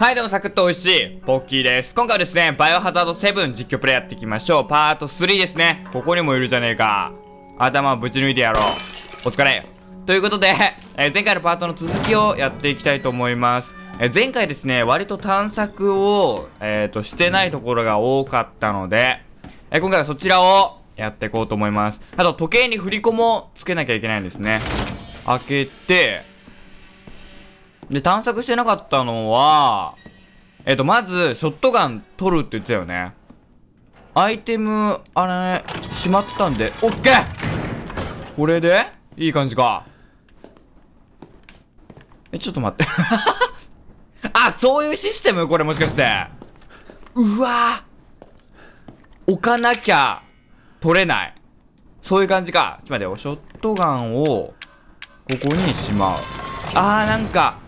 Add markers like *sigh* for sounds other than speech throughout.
はい、どうも、サクッと美味しい、ポッキーです。今回はですね、バイオハザード7実況プレイやっていきましょう。パート3ですね。ここにもいるじゃねえか。頭ぶち抜いてやろう。お疲れ。ということで、えー前回のパートの続きをやっていきたいと思います。えー前回ですね、割と探索を、えーと、してないところが多かったので、え今回はそちらをやっていこうと思います。あと、時計に振り子もつけなきゃいけないんですね。開けて、で、探索してなかったのは、えっ、と、まず、ショットガン取るって言ってたよね。アイテム、あれ、しまったんで、オッケーこれでいい感じか。え、ちょっと待って。*laughs* あ、そういうシステム？これもしかして。うわぁ置かなきゃ、取れない。そういう感じか。ちょっと待ってよ。ショットガンを、ここにしまう。あー、なんか、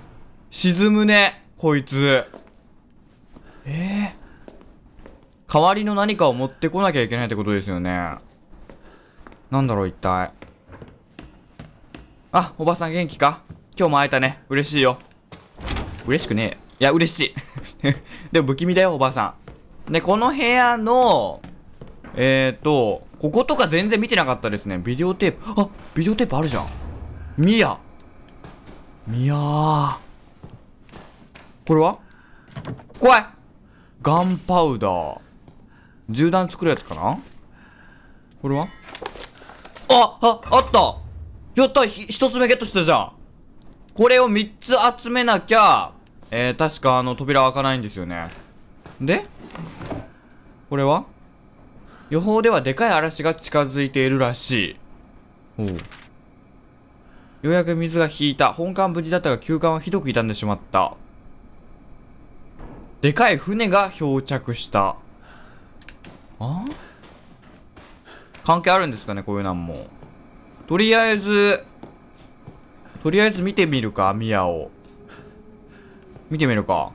沈むね、こいつ。ええ代わりの何かを持ってこなきゃいけないってことですよね。なんだろう、一体。あ、おばさん元気か？今日も会えたね。嬉しいよ。嬉しくねえ。いや、嬉しい。*laughs* でも不気味だよ、おばさん。で、この部屋の、えーと、こことか全然見てなかったですね。ビデオテープ。あ、ビデオテープあるじゃん。ミヤ。ミヤー。これは？怖いガンパウダー。銃弾作るやつかな？これは？あ、あ、あったやったひ一つ目ゲットしたじゃんこれを三つ集めなきゃ、えー、確かあの扉開かないんですよね。で？これは？予報ではでかい嵐が近づいているらしい。おう。ようやく水が引いた。本艦無事だったが休艦はひどく傷んでしまった。でかい船が漂着した。あ？関係あるんですかねこういうなんも。とりあえず、とりあえず見てみるかミヤを。見てみるか。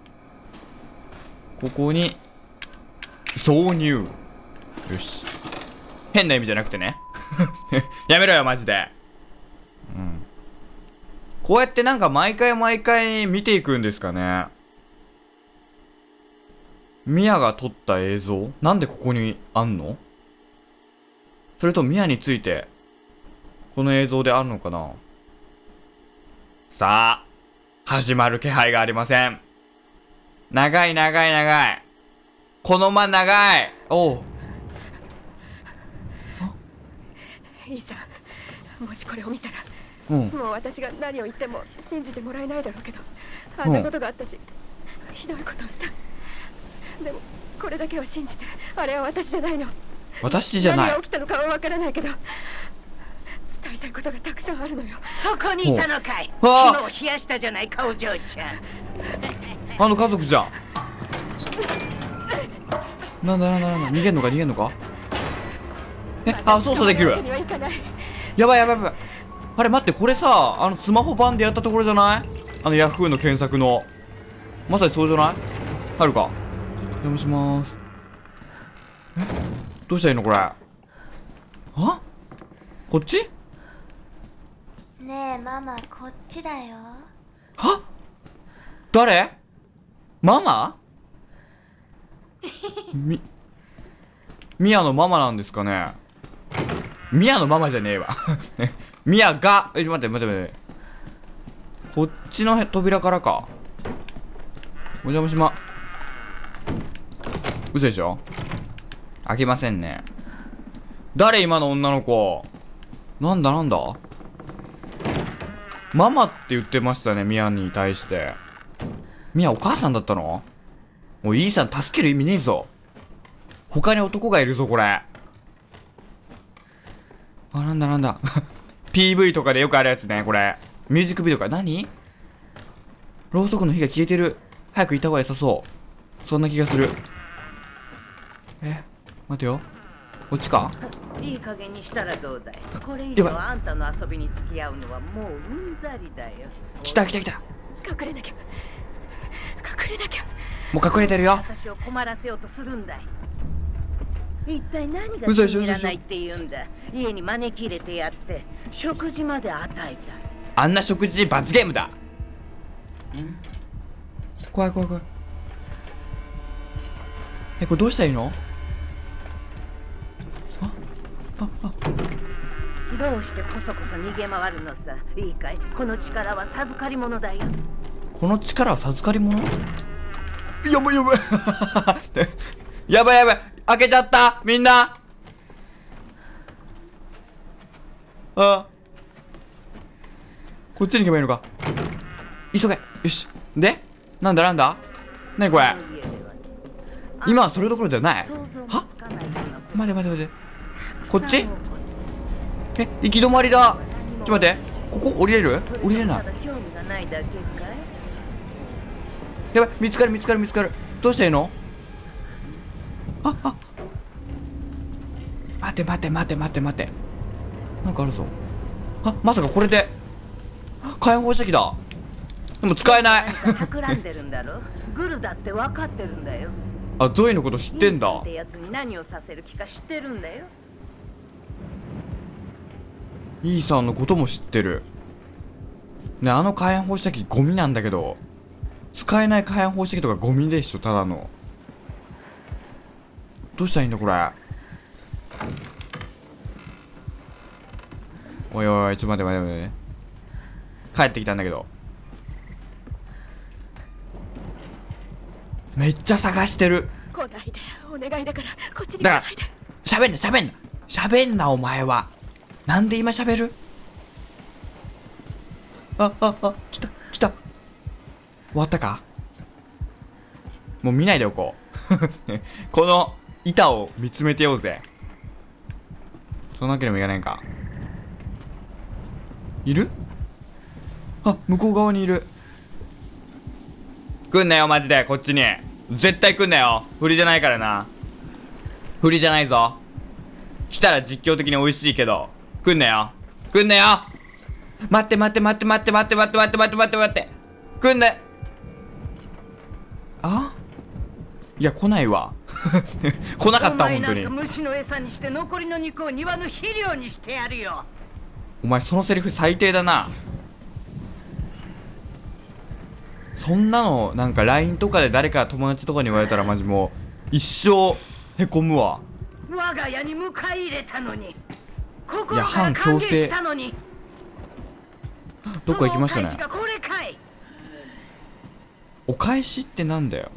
ここに、挿入。よし。変な意味じゃなくてね。*laughs* やめろよ、マジで。うん。こうやってなんか毎回毎回見ていくんですかね。ミヤが撮った映像？なんでここにあんの？それとミヤについて、この映像であるのかな？さあ、始まる気配がありません。長い長い長い。この間長い。おう。いいさもしこれを見たらうん。もう私が何を言っても信じてもらえないだろうけどあんなことがあったし、ひどいことをしたでもこれだけは信じてあれは私じゃないの。私じゃない。何が。起きたのかはわからないけど伝えたいことがたくさんあるのよ。そこにいたのかい。ほう肝を冷やしたじゃないかお嬢ちゃん。あの家族じゃん。なんだなんだなんだ。逃げんのか逃げんのか？え、あ、操作できる。やばいやばいやばい。あれ待って、これさ、あのスマホ版でやったところじゃない？あのヤフーの検索の。まさにそうじゃない？入るか。お邪魔しまーす。え？どうしたらいいのこれ？あ？こっち？ねえママこっちだよは？誰？ママ？み、ミヤのママなんですかね？ミヤのママじゃねえわ。ミヤが、え、待って待って待って。こっちのへ扉からか。お邪魔しま。嘘でしょ？開けませんね。誰今の女の子？なんだなんだ？ママって言ってましたね、ミヤに対して。ミヤお母さんだったの？おい、イーさん助ける意味ねえぞ。他に男がいるぞ、これ。あ、なんだなんだ。*laughs* PV とかでよくあるやつね、これ。ミュージックビデオか。何？ろうそくの火が消えてる。早く行った方が良さそう。そんな気がする。え、待てよ。こっちか？いい加減にしたらどうだい？これ以上あんたの遊びに付き合うのはもううんざりだよ。来た来た来た。隠れなきゃ。隠れなきゃ。もう隠れてるよ。私を困らせようとするんだい。一体何が気に入らないって言うんだ？家に招き入れてやって食事まで与えあんな食事罰ゲームだ。怖い怖い怖い。えこれどうしたらいいの？どうしてこそこそ逃げ回るのさ。いいかい？この力は授かり物だよ。この力は授かり物やばいやばい。*laughs* やばいやばい。開けちゃった。みんな。あ。こっちに行けばいいのか。急げ。よし。で？なんだ？なんだ？何これ？今はそれどころじゃない。は？待て待て待てこっち？え行き止まりだ。ちょっと待って。ここ？降りれる？降りれない。やばい見つかる見つかる見つかる。どうしたらいいの？ああ。待て待て待て待て待て。なんかあるぞ。あまさかこれで。火炎放射器だでも使えない。あんた企んでるんだろ？グルだって分かってるんだよ。あゾイのこと知ってんだ。ってやつに何をさせる気か知ってるんだよイーさんのことも知ってる。ねあの火炎放射器ゴミなんだけど使えない火炎放射器とかゴミでしょただの。どうしたらいいんだこれ？おいおいちょっと待って待って待って。帰ってきたんだけど。めっちゃ探してる。来ないで。お願いだからこっちに来だからないで喋んな喋んな。喋んなお前はなんで今喋る？あああ来た来た。終わったか？もう見ないでおこう。*laughs* この板を見つめてようぜ。そんなわけにもいかないか。いる？あ向こう側にいる。来んなよマジで。こっちに。絶対来んなよ。振りじゃないからな。振りじゃないぞ。来たら実況的に美味しいけど。来んなよ。来んなよ。待って待って待って待って待って待って待って待って待って待って。来んな。あ？いや来ないわ。*laughs* 来なかった本当に。なんか虫の餌にして残りの肉を庭の肥料にしてやるよ。お前そのセリフ最低だな。そんなのなんか LINE とかで誰か友達とかに言われたらマジもう一生へこむわ。我が家に迎え入れたのに。心いや反強制。どっか行きましたね。お返しがこれかいお返しってなんだよ。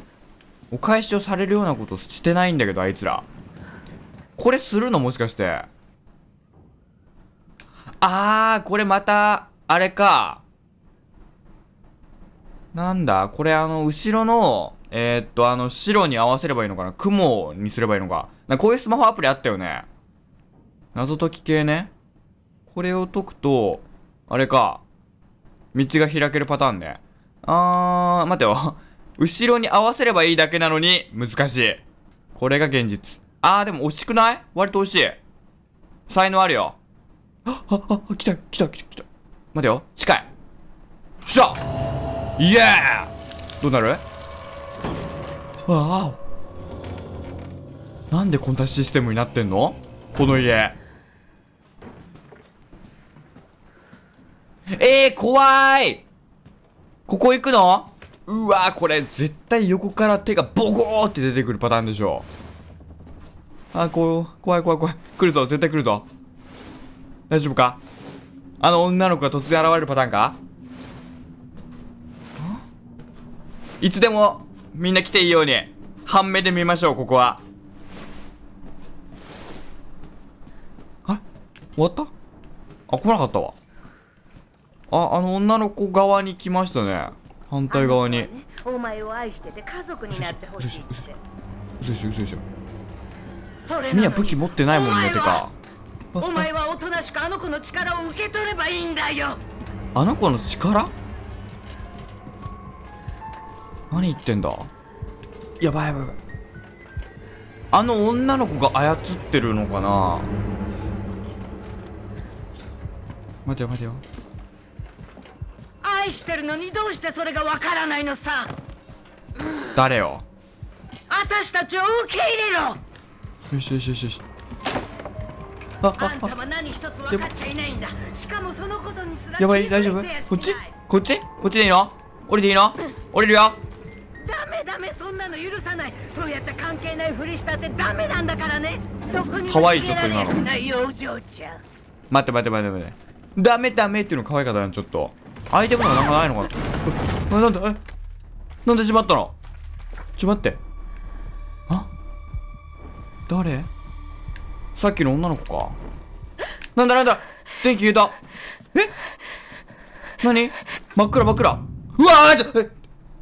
お返しをされるようなことしてないんだけどあいつら。これするのもしかして。あーこれまたあれか。なんだ？これあの後ろのえー、っとあの白に合わせればいいのかな？雲にすればいいのか？なこういうスマホアプリあったよね謎解き系ねこれを解くとあれか道が開けるパターンねあー、待てよ。*laughs* 後ろに合わせればいいだけなのに、難しい。これが現実。あー、でも惜しくない？割と惜しい。才能あるよ。あ、あ、あ、来た、来た、来た、来た。待てよ。近い。しゃイエーどうなる？わあなんでこんなシステムになってんの？この家。えー、怖いここ行くの？うわこれ絶対横から手がボコーって出てくるパターンでしょ。あ、こう、怖い怖い怖い。来るぞ、絶対来るぞ。大丈夫か？あの女の子が突然現れるパターンか？いつでもみんな来ていいように半目で見ましょう、ここは。あれ？終わった？あ、来なかったわ。あ、あの女の子側に来ましたね。反対側に。お前を愛してて家族になってほしいって嘘でしょ、嘘でしょ。みんな武器持ってないもんね、てか。あお前はおとなしくあの子の力を受け取ればいいんだよあの子の力何言ってんだやばいやばいあの女の子が操ってるのかな待てよ待てよ愛してるのにどうしてそれがわからないのさ。誰よ私たちを受け入れろ。よしよしよしよし。ああんあたは何一つ分かっちゃいないんだ。しかもそのことにすらあやばい大丈夫？こっち？こっち？こっちでいいの？降りていいの？降りるよ。ダメそんなの許さない。そうやって関係ないふりしたってダメなんだからね。どこにも可愛いちょっと今の。待って待って待って待って。ダメダメっていうの可愛かったなちょっとアイテムとかなんかないのかな？うあなんだえ？なんでしまったの？ちょ待って。あ？誰？さっきの女の子か？なんだなんだ？電気消えた。え？何？真っ暗真っ暗。うわー！ちょえ？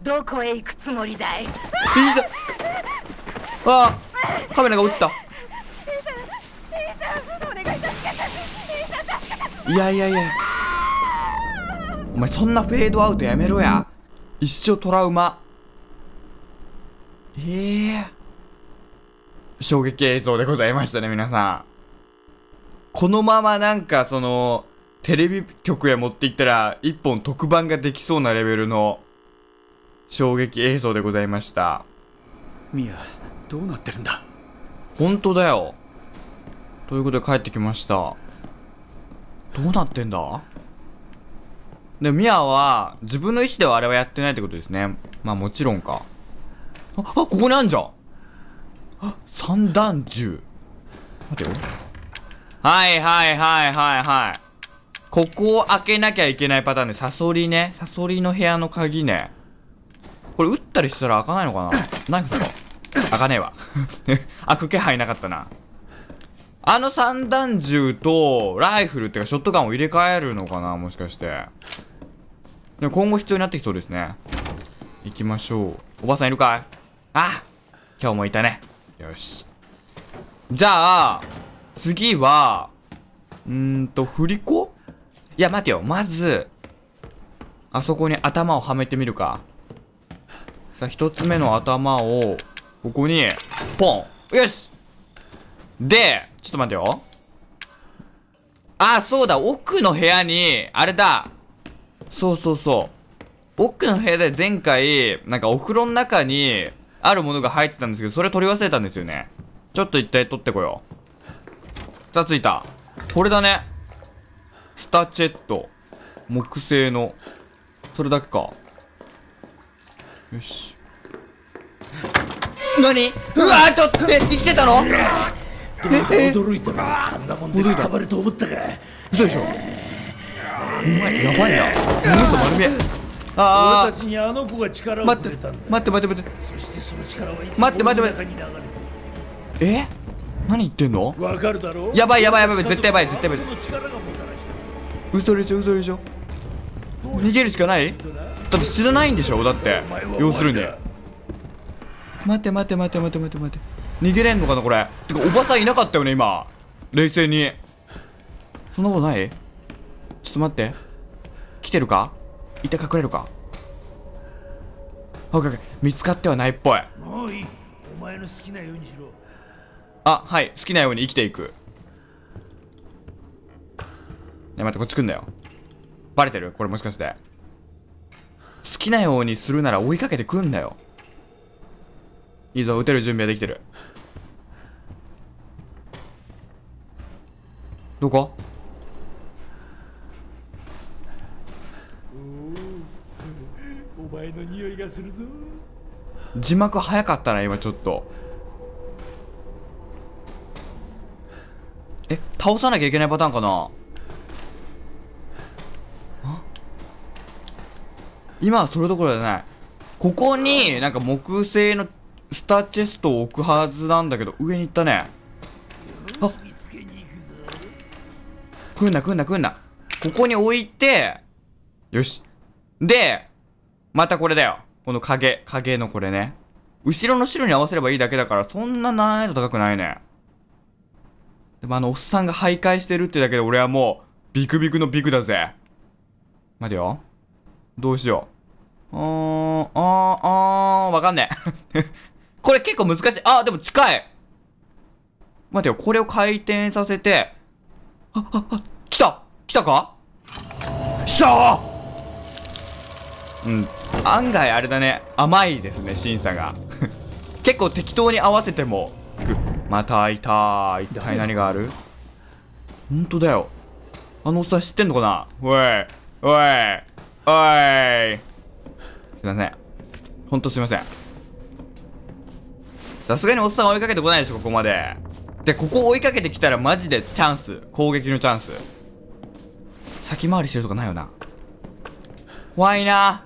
どこへ行くつもりだい？いざあー！カメラが落ちた。いやいやいやお前そんなフェードアウトやめろや。一生トラウマ。ええ。衝撃映像でございましたね皆さん。このままなんかそのテレビ局へ持っていったら一本特番ができそうなレベルの衝撃映像でございました。ミアどうなってるんだ？本当だよ。ということで帰ってきました。どうなってんだ？でミアは自分の意思ではあれはやってないってことですね。まあもちろんか。ああここにあんじゃん。あ三段銃待てよ。はいはいはいはいはい。ここを開けなきゃいけないパターンでサソリね。サソリの部屋の鍵ね。これ撃ったりしたら開かないのかな？ナイフだろ。開かねえわ。開く気配なかったな。あの散弾銃とライフルっていうかショットガンを入れ替えるのかなもしかして。で今後必要になってきそうですね。行きましょう。おばさんいるかい？あ今日もいたね。よし。じゃあ次はうーと振り子？いや待てよ。まずあそこに頭をはめてみるか。さあ一つ目の頭をここにポン。よし！でちょっと待ってよ。あそうだ。奥の部屋にあれだ。そうそうそう。奥の部屋で前回なんかお風呂の中にあるものが入ってたんですけどそれ取り忘れたんですよね。ちょっと一回取ってこよう。さあついた。これだね。スタチェット。木製の。それだけか。よし。何？うわーちょっとえ生きてたの？ええ驚いたな。あんなもんでくた。ばると思ったか。嘘でしょ。お前やばいな。ものと丸見えあ。俺たちにあの子が力待ってくれたんだ。待って待って待って。そしてその力は待って待って待って。ってえ？何言ってんの？わかるだろ？やばいやばいやばい絶対やばい絶対やばい。嘘でしょ？嘘でしょ？逃げるしかない？だって知らないんでしょ？だって。要するに。待って待って待って待って待って待って逃げれんのかなこれ。てかおばさんいなかったよね今。冷静に。そんなことない？ちょっと待って。来てるか？いて隠れるか？オッケーオッケー。見つかってはないっぽい。もういいお前の好きなようにしろ。あはい。好きなように生きていく。ね待ってこっち来んだよ。バレてる？これもしかして。好きなようにするなら追いかけてくんだよいいぞ撃てる準備はできてる。どこ？お前の匂いがするぞ。字幕早かったな今ちょっと。え倒さなきゃいけないパターンかな？あ？今はそれどころじゃない。ここになんか木製のスターチェストを置くはずなんだけど上に行ったね。あ見つけに行くぞ来んな来んな来んなここに置いてよし。でまたこれだよ。この影影のこれね。後ろの白に合わせればいいだけだからそんな難易度高くないね。でもあのおっさんが徘徊してるってだけで俺はもうビクビクのビクだぜ。待てよ。どうしよう。あーあーあーわかんねえ。これ結構難しいあでも近い待てよこれを回転させてあ、あ、あ、来た来たか？しゃーうん。案外あれだね。甘いですね、審査が。*laughs* 結構適当に合わせても、またいた一体何がある？ほんとだよ。あのおっさん知ってんのかな？おい、おい、おい。すいません。ほんとすいません。さすがにおっさん追いかけてこないでしょ、ここまで。で、ここ追いかけてきたらマジでチャンス。攻撃のチャンス。先回りしてるとかないよな。怖いな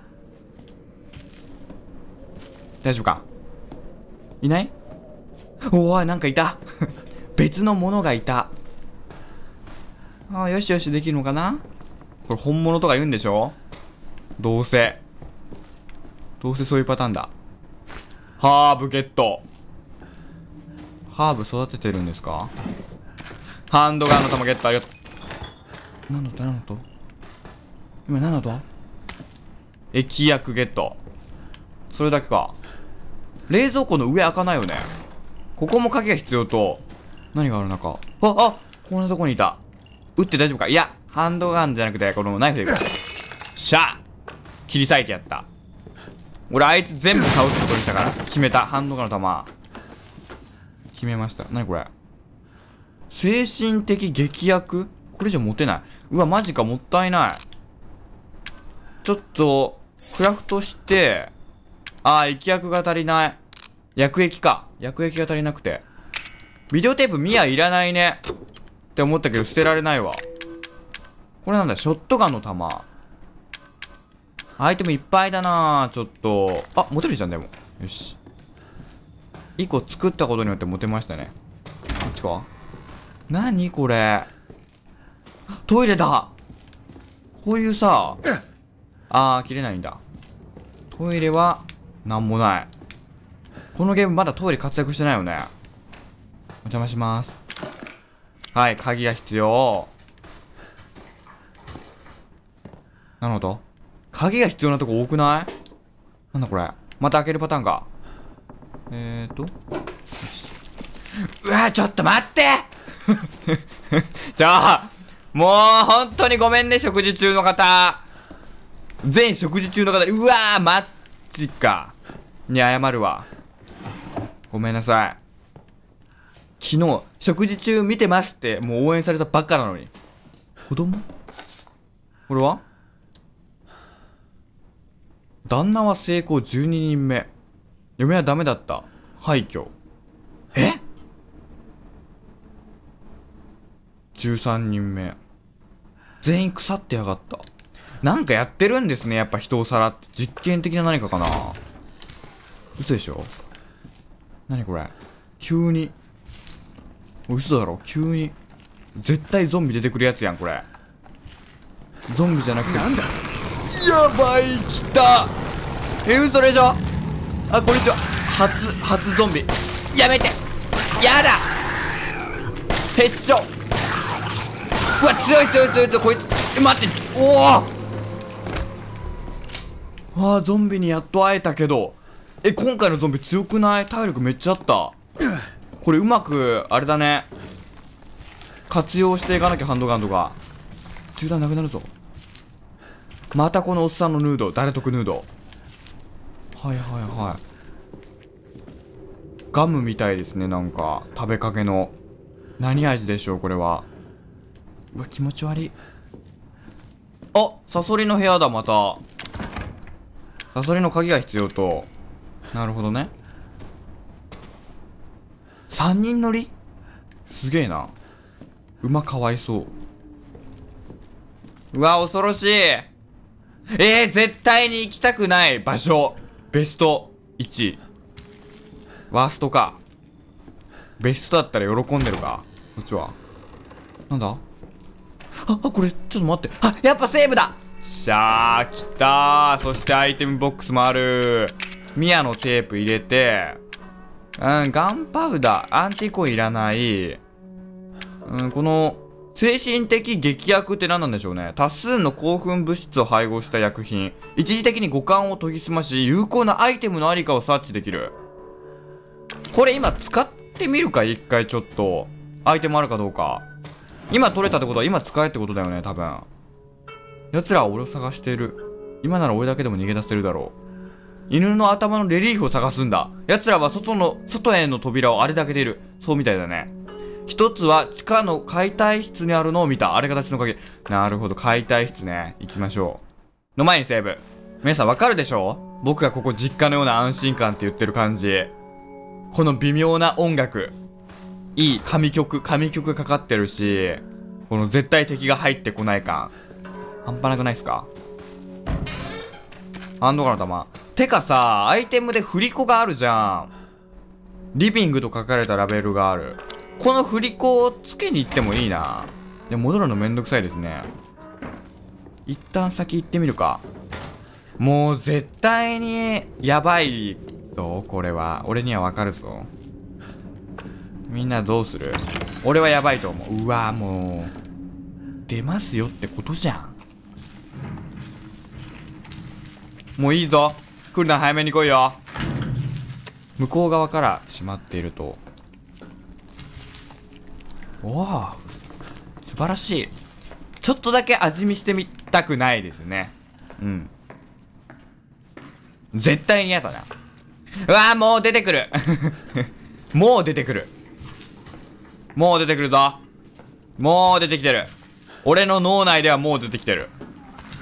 大丈夫か？いない？おおなんかいた *laughs* 別のものがいた。ああ、よしよしできるのかな？これ本物とか言うんでしょ？どうせ。どうせそういうパターンだ。ハーブゲット。ハーブ育ててるんですか？ハンドガンの弾ゲットありがとう。何の音？何の音？今何の音？液薬ゲット。それだけか。冷蔵庫の上開かないよね。ここも鍵が必要と、何がある中？あ、あこんなとこにいた。撃って大丈夫か？いや、ハンドガンじゃなくて、このナイフでいく。しゃ切り裂いてやった。俺あいつ全部倒すことにしたから。決めた。ハンドガンの弾。決めました。何これ？精神的劇薬？これ以上持てない。うわ、マジか、もったいない。ちょっと、クラフトして、あー、液薬が足りない。薬液か。薬液が足りなくて。ビデオテープミアいらないね。って思ったけど捨てられないわ。これなんだ、ショットガンの弾。アイテムいっぱいだなちょっと。あ、持てるじゃん、でも。よし。1個作ったことによって持てましたね。こっちか何これ。トイレだこういうさ、あー、切れないんだ。トイレは、なんもない。このゲームまだトイレ活躍してないよね。お邪魔します。はい、鍵が必要。なるほど。鍵が必要なとこ多くない？なんだこれ。また開けるパターンか。えーと。うわちょっと待って *laughs* じゃあ、もう本当にごめんね、食事中の方。全食事中の方に、うわー、マジか。に謝るわ。ごめんなさい。昨日、食事中見てますって、もう応援されたばっかなのに。子供？これは？旦那は成功12人目。嫁はダメだった。廃墟。え ?13 人目。全員腐ってやがった。なんかやってるんですね、やっぱ人をさらって。実験的な何かかな嘘でしょ？何これ？急に。嘘だろ？急に。絶対ゾンビ出てくるやつやん、これ。ゾンビじゃなくて。なんだ？やばい来たえ、嘘でしょ？あ、こんにちは。初、初ゾンビ。やめてやだへっしょうわ、強い強い強い強い、こいつ。待って、おおあ、ゾンビにやっと会えたけど。え、今回のゾンビ強くない？体力めっちゃあった。これうまく、あれだね。活用していかなきゃハンドガンとか。銃弾なくなるぞ。またこのおっさんのヌード。誰得ヌード。はいはいはい。ガムみたいですね、なんか。食べかけの。何味でしょう、これは。うわ、気持ち悪い。あサソリの部屋だ、また。サソリの鍵が必要と。なるほどね。3人乗り？すげえな。馬かわいそう。うわ、恐ろしい。えー、絶対に行きたくない場所。ベスト1。ワーストか。ベストだったら喜んでるか？こっちは。なんだ？あ、あ、これ、ちょっと待って。あ、やっぱセーブだしゃー、来たー。そしてアイテムボックスもある。ミアのテープ入れて、うん、ガンパウダー、アンティコいらない。うん、この、精神的劇薬って何なんでしょうね。多数の興奮物質を配合した薬品。一時的に五感を研ぎ澄まし、有効なアイテムのありかを察知できる。これ今使ってみるか？一回ちょっと。アイテムあるかどうか。今取れたってことは今使えってことだよね、多分。奴らは俺を探している。今なら俺だけでも逃げ出せるだろう。犬の頭のレリーフを探すんだ。奴らは外の、外への扉をあれだけでいる。そうみたいだね。一つは地下の解体室にあるのを見た。あれが私の鍵。なるほど、解体室ね。行きましょう。の前にセーブ。皆さんわかるでしょ僕がここ実家のような安心感って言ってる感じ。この微妙な音楽。いい神曲、神曲かかってるし、この絶対敵が入ってこない感。半端なくないっすか？ハンドガンの弾。てかさ、アイテムで振り子があるじゃん。リビングと書かれたラベルがある。この振り子をつけに行ってもいいな。で戻るのめんどくさいですね。一旦先行ってみるか。もう絶対にやばいぞ、これは。俺にはわかるぞ。みんなどうする？俺はやばいと思う。うわもう。出ますよってことじゃん。もういいぞ。来るな、早めに来いよ。向こう側から閉まっていると。おお素晴らしい。ちょっとだけ味見してみたくないですね。うん。絶対に嫌だな。うわーもう出てくる *laughs* もう出てくる。もう出てくるぞ。もう出てきてる。俺の脳内ではもう出てきてる。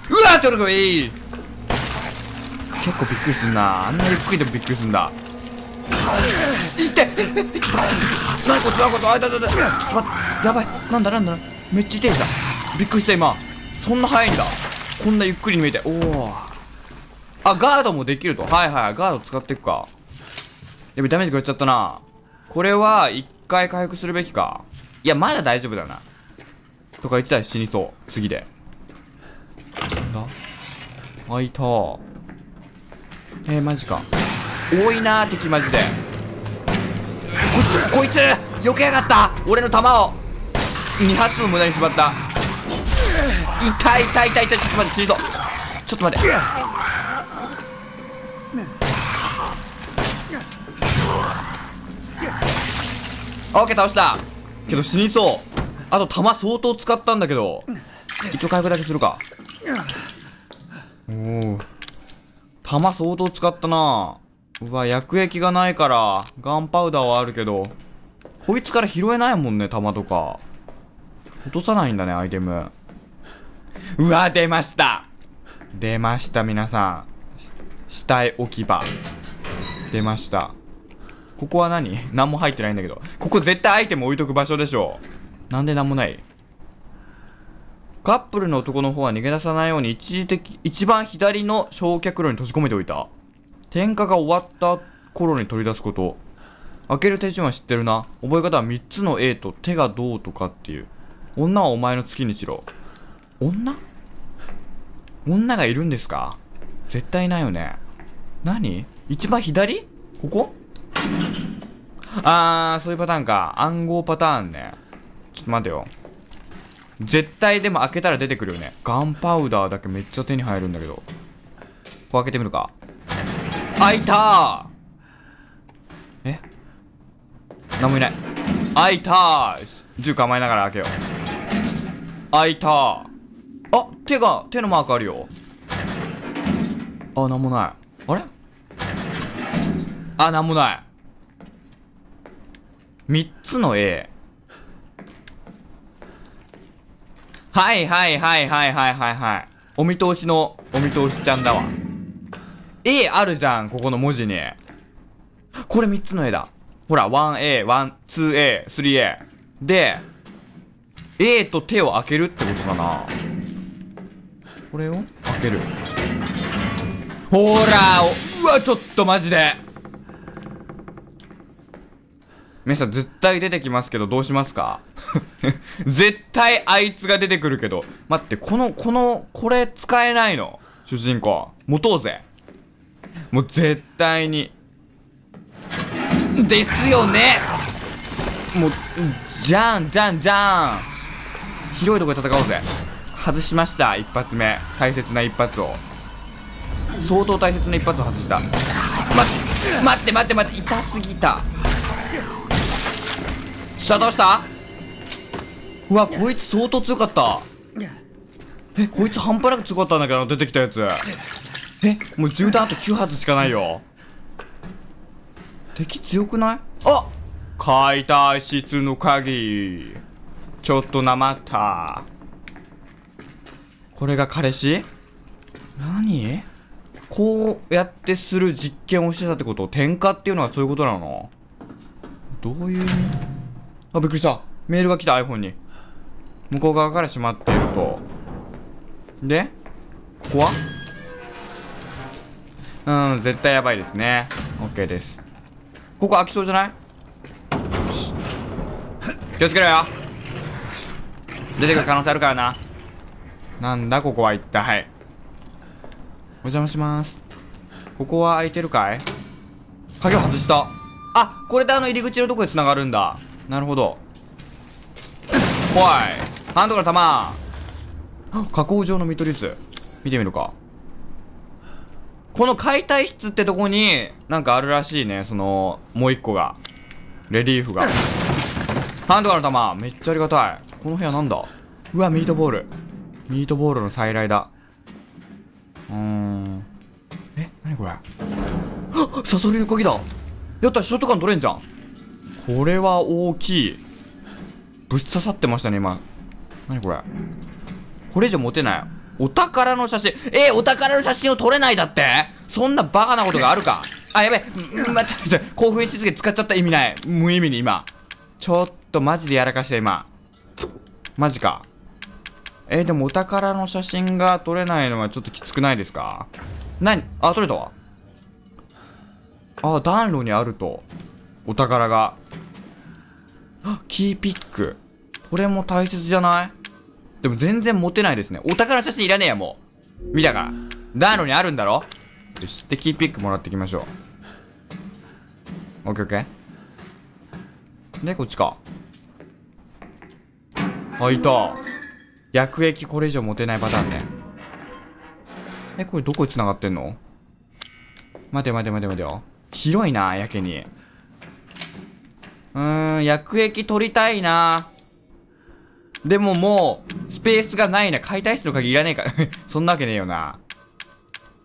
うわーって俺これいい結構びっくりすんな。あんなゆっくりでもびっくりすんだ。いって。ちょっと待って。何こいつ何こいつ。あいたいたいた。ちょっと待って。やばい。なんだなんだ。めっちゃ痛いじゃん。びっくりした今。そんな速いんだ。こんなゆっくりに見えて。おおあガードもできると。はいはいガード使っていくか。やべダメージ食らっちゃったな。これは一回回復するべきか。いやまだ大丈夫だな。とか言ってたら死にそう。次で。なんだ？あい。たえー、マジか。多いなー敵マジで。こいつ避けやがった。俺の弾を。2発も無駄にしまった。痛い痛い痛い痛いちょっと待って死にそうちょっと待ってオッケー倒したけど死にそうあと弾相当使ったんだけど一応回復だけするかおお弾相当使ったなうわ薬液がないからガンパウダーはあるけどこいつから拾えないもんね弾とか。落とさないんだねアイテム。うわ出ました。出ました皆さん。死体置き場。出ました。ここは何？何も入ってないんだけど。ここ絶対アイテム置いとく場所でしょなんで何もない？カップルの男の方は逃げ出さないように一時的一番左の焼却炉に閉じ込めておいた。点火が終わった頃に取り出すこと。開ける手順は知ってるな。覚え方は3つの A と手がどうとかっていう。女はお前の好きにしろ。女？女がいるんですか？絶対ないよね。何？一番左？ここ？あーそういうパターンか。暗号パターンね。ちょっと待てよ。絶対でも開けたら出てくるよね。ガンパウダーだけめっちゃ手に入るんだけど。ここ開けてみるか。開いた。え？何もいない。開いた。銃構えながら開けよう。開いた。あ手が手のマークあるよ。あ何もない。あれ？あ何もない。3つの A はいはいはいはいはいはいはい。お見通しのお見通しちゃんだわ。A あるじゃんここの文字に。これ3つの A だ。ほら 1A、1、2A、3A で A と手を開けるってことかな。これを開ける。ほらうわちょっとマジで。皆さん絶対出てきますけどどうしますか？*laughs* 絶対あいつが出てくるけど。待ってこのこのこれ使えないの？主人公。持とうぜ。もう絶対に。ですよね。もうじゃんじゃんじゃん。広いとこで戦おうぜ。外しました一発目。大切な一発を。相当大切な一発を外した。ま待って待って待って。痛すぎた。シャどうした？うわこいつ相当強かった。えこいつ半端なく強かったんだけど出てきたやつ。えもう銃弾あと9発しかないよ。敵強くない？あ解体室の鍵。ちょっとなまった。これが彼氏？何？こうやってする実験をしてたってこと？点火っていうのはそういうことなの？どういう意味？あ、びっくりした。メールが来た iPhone に。向こう側から閉まっていると。で、ここは？うん、絶対やばいですね。OK です。ここ開きそうじゃない？よし。気をつけろよ出てくる可能性あるからな。なんだここは一体。お邪魔します。ここは開いてるかい？鍵を外した。あ、これであの入り口のとこに繋がるんだ。なるほど。ほい。ハンドから弾。*gasps* 加工上の見取り図。見てみるか。この解体室ってとこに、なんかあるらしいね。その、もう一個が。レリーフが。ハンドから弾。めっちゃありがたい。この部屋なんだうわ、ミートボール。ミートボールの再来だ。うーん。え、なにこれ？あサソリの鍵だやったショットガン取れんじゃんこれは大きいぶっ刺さってましたね今何これ？これ以上持てないお宝の写真。えお宝の写真を撮れないだって？そんなバカなことがあるか？あやべえ。待って待って。興奮しすぎ使っちゃった意味ない。無意味に今。ちょっとマジでやらかした今。マジか。えー、でもお宝の写真が撮れないのはちょっときつくないですか？何？あ、撮れたわ。あ、暖炉にあると。お宝が。キーピック。これも大切じゃない？でも全然持てないですね。お宝写真いらねえや、もう。見たから。暖炉にあるんだろよし、で、キーピックもらっていきましょう。オッケーオッケー。で、こっちか。あ、いた。薬液これ以上持てないパターンね。え、これどこに繋がってんの？待て待て待て待てよ。広いな、やけに。うーん、薬液取りたいな。でももう、スペースがないな。解体室の鍵いらねえか。*laughs* そんなわけねえよな。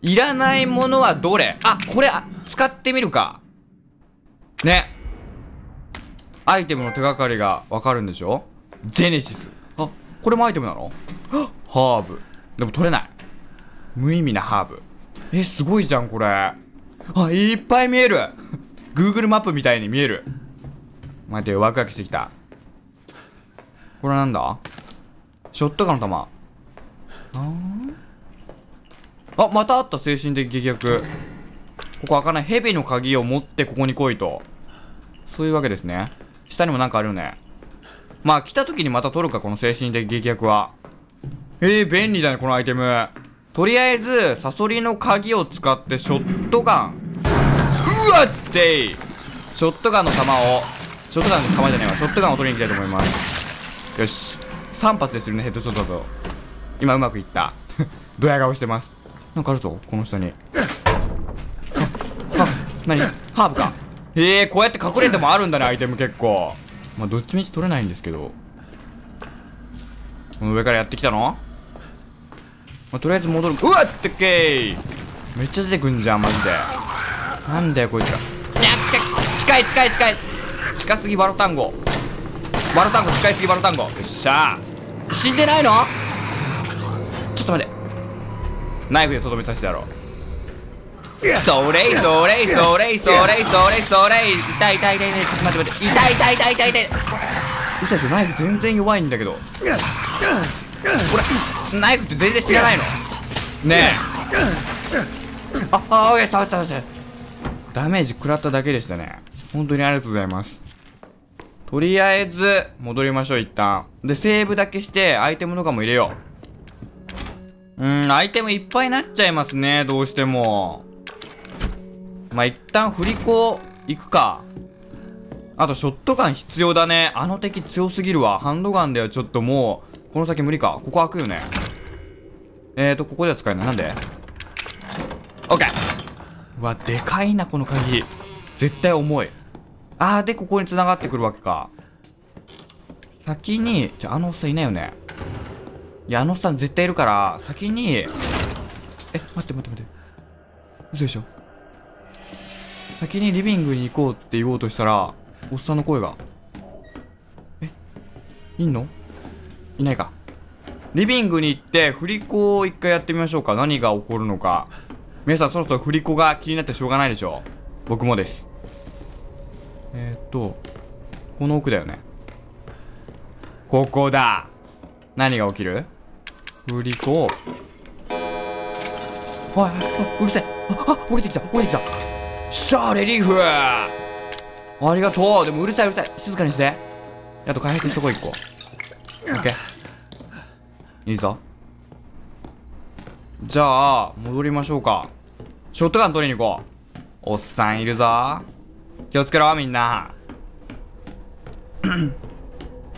いらないものはどれ？あ、これ、あ、使ってみるか。ね。アイテムの手がかりがわかるんでしょ？ジェネシス。あ、これもアイテムなの？*gasps* ハーブ。でも取れない。無意味なハーブ。え、すごいじゃん、これ。あ、いっぱい見える *laughs* !Google マップみたいに見える。待って、ワクワクしてきた。これなんだ？ショットガンの弾。あ、またあった、精神的劇薬。ここ開かない。蛇の鍵を持ってここに来いと。そういうわけですね。下にもなんかあるよね。まあ、来た時にまた取るか、この精神的劇薬は。えー、便利だね、このアイテム。とりあえず、サソリの鍵を使ってショットガン。うわっていショットガンの弾を、ショットガンの弾じゃねえわ。ショットガンを取りに行きたいと思います。よし。3発でするね、ヘッドショットと。今うまくいった。*laughs* ドヤ顔してます。なんかあるぞ、この下に。あ、あ、なにハーブか。へえ、こうやって隠れてもあるんだね、アイテム結構。まあ、どっちみち取れないんですけど。この上からやってきたの？まあ、とりあえず戻る。うわってけーめっちゃ出てくんじゃん、マジで。なんだよ、こいつら。いや、近い、近い、近い。近すぎバロタンゴ。バロタンゴ、近いすぎバロタンゴ。よっしゃ。ー。死んでないの？ちょっと待って。ナイフでとどめさせてやろう。それそれそれそれそれそれ痛い痛い痛い痛い。ちょっと待って待って。痛い痛い痛い痛い痛い。嘘でしょ？ナイフ全然弱いんだけど。ほらナイフって全然知らないの。ねえ。ああオッケー倒した倒したダメージ食らっただけでしたね。本当にありがとうございますとりあえず戻りましょう一旦でセーブだけしてアイテムとかも入れよううんアイテムいっぱいになっちゃいますねどうしてもまあ、一旦振り子行くか。あと、ショットガン必要だね。あの敵強すぎるわ。ハンドガンではちょっともう、この先無理か。ここ開くよね。えーと、ここでは使えない。なんで？オッケーうわ、でかいな、この鍵。絶対重い。あー、で、ここに繋がってくるわけか。先に、じゃあ、あのおっさんいないよね。いや、あのおっさん絶対いるから、先に、え、待って待って待って。嘘でしょ先にリビングに行こうって言おうとしたら、おっさんの声が。えいんの？いないか。リビングに行って、振り子を一回やってみましょうか。何が起こるのか。皆さんそろそろ振り子が気になってしょうがないでしょう。僕もです。えー、っと、この奥だよね。ここだ何が起きる？振り子。おい、おいうるさい。あ、あ、降りてきた、降りてきた。しゃあ、レリーフありがとう。でもうるさいうるさい。静かにして。あと回復しとこう、一個。オッケー。いいぞ。じゃあ、戻りましょうか。ショットガン取りに行こう。おっさんいるぞ。気をつけろみんな。うわ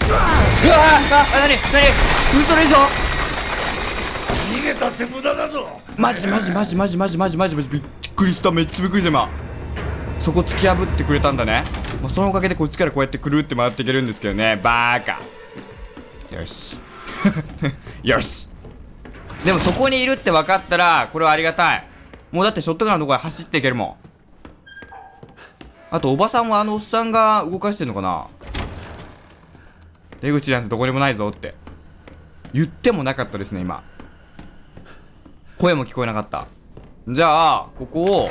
あなになに嘘でしぞ逃げたって無駄だぞ。マジマジマジマジマジマジマジびっくりした。めっちゃびっくりした今。そこ突き破ってくれたんだね、まあ、そのおかげでこっちからこうやってくるって回っていけるんですけどね。バーカ。よし。*laughs* よし。でもそこにいるって分かったらこれはありがたい。もうだってショットガンのところ走っていけるもん。あとおばさんはあのおっさんが動かしてんのかな？出口なんてどこにもないぞって。言ってもなかったですね今。声も聞こえなかった。じゃあここを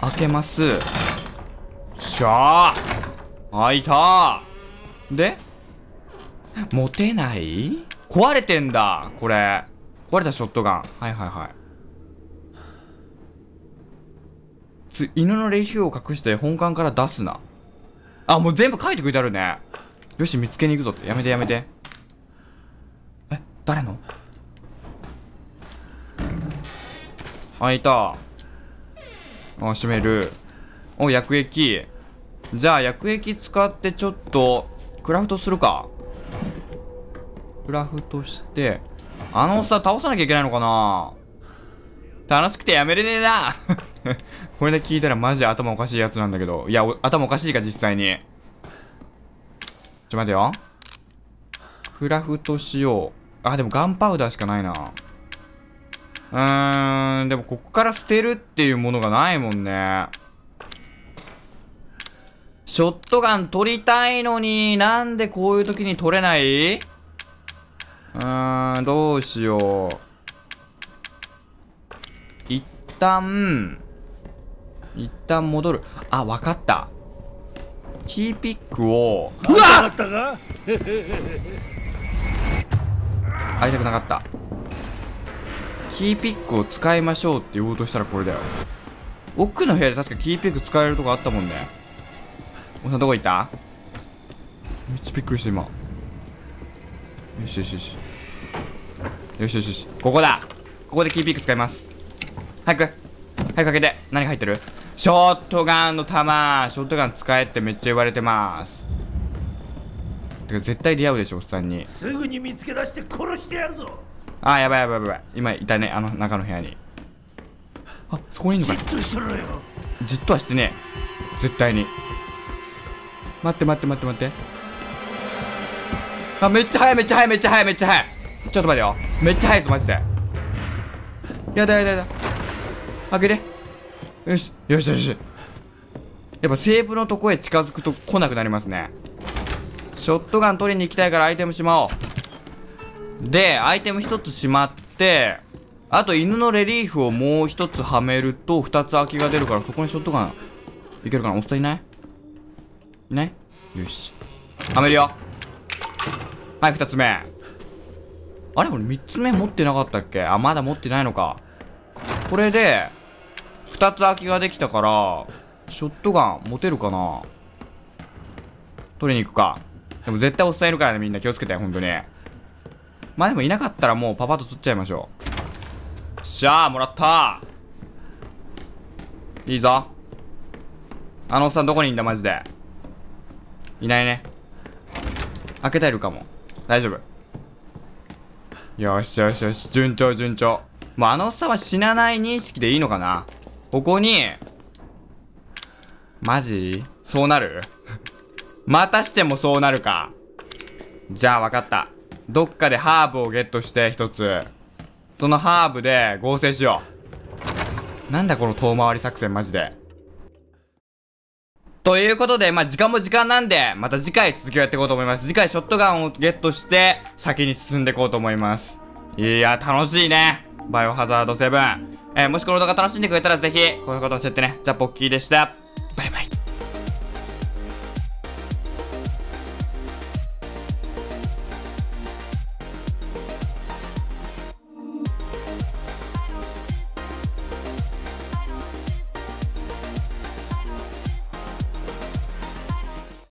開けます。しゃあ開いた。で持てない？壊れてんだこれ。壊れたショットガン。はいはいはい。つ犬のレヒューを隠して本館から出すな。あもう全部書いてくれてあるね。よし見つけに行くぞって。やめてやめて。え誰の？開いた。あ閉める。お薬液。じゃあ薬液使ってちょっとクラフトするか。クラフトしてあのおっさん倒さなきゃいけないのかな。楽しくてやめれねえな。これで聞いたらマジ頭おかしいやつなんだけど。いや頭おかしいか実際に。ちょ待てよ。クラフトしよう。あでもガンパウダーしかないな。うーん、でもこっから捨てるっていうものがないもんね。ショットガン取りたいのになんでこういう時に取れない？うーん、どうしよう。一旦、一旦戻る。あ、わかった。キーピックを、うわあったか？会いたくなかった。キーピックを使いましょうって言おうとしたらこれだよ。奥の部屋で確かキーピック使えるとこあったもんね。おさんどこ行った？めっちゃびっくりした今。よしよしよし。よしよしよし。ここだここでキーピック使います。早く早く開けて。何が入ってる？ショットガンの弾ショットガン使えってめっちゃ言われてます。てか絶対出会うでしょ、おっさんに。すぐに見つけ出して殺してやるぞ。あーやばいやばいやばい。今いたね。あの中の部屋に。あそこにいんのかな？としろよ。じっとはしてねえ。絶対に。待って待って待って待って。あめっちゃ早いめっちゃ早いめっちゃ早いめっちゃ早い。ちょっと待ってよ。めっちゃ早いぞマジで。やだやだやだ開けてよしよしよしやっぱセーブのとこへ近づくと来なくなりますねショットガン取りに行きたいからアイテムしまおうで、アイテム一つしまって、あと犬のレリーフをもう一つはめると、二つ空きが出るから、そこにショットガン、いけるかな？おっさんいない？いない？よし。はめるよ。はい、二つ目。あれ俺三つ目持ってなかったっけ？あ、まだ持ってないのか。これで、二つ空きができたから、ショットガン持てるかな？取りに行くか。でも絶対おっさんいるからね、みんな気をつけて、ほんとに。まあでもいなかったらもうパパッと取っちゃいましょう。しゃあ、もらったいいぞ。あのおっさんどこにいんだ、マジで。いないね。開けたいるかも。大丈夫。よしよしよし、順調順調。もうあのおっさんは死なない認識でいいのかなここに、マジ？そうなる？*laughs* またしてもそうなるか。じゃあ分かった。どっかでハーブをゲットして一つ。そのハーブで合成しよう。なんだこの遠回り作戦マジで。ということで、まあ、時間も時間なんで、また次回続きをやっていこうと思います。次回ショットガンをゲットして、先に進んでいこうと思います。いや、楽しいね。バイオハザード7。えーもしこの動画楽しんでくれたらぜひ、こういうことをしてってね。じゃあ、ポッキーでした。バイバイ。